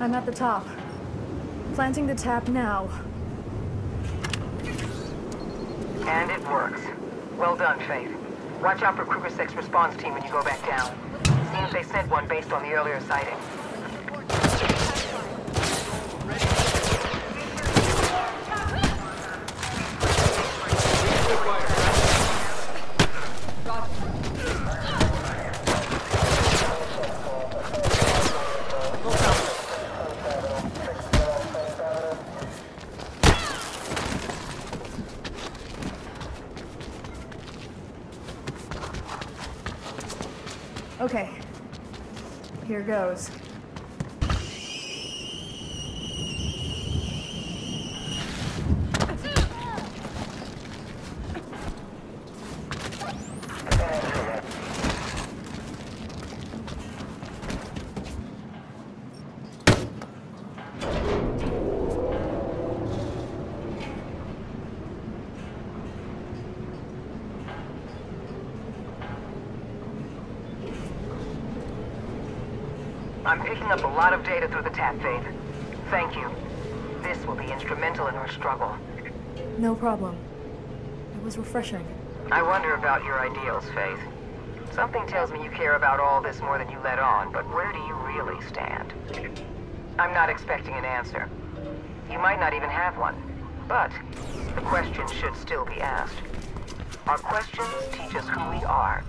I'm at the top. Planting the tap now. And it works. Well done, Faith. Watch out for KrugerSec response team when you go back down. Seems they sent one based on the earlier sighting. Okay. Here goes. I'm picking up a lot of data through the tap, Faith. Thank you. This will be instrumental in our struggle. No problem. It was refreshing. I wonder about your ideals, Faith. Something tells me you care about all this more than you let on, but where do you really stand? I'm not expecting an answer. You might not even have one. But the question should still be asked. Our questions teach us who we are,